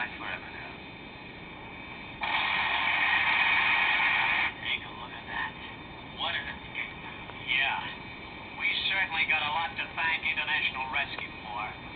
life forever now. Take a look at that. What an escape. Yeah. We certainly got a lot to thank International Rescue for.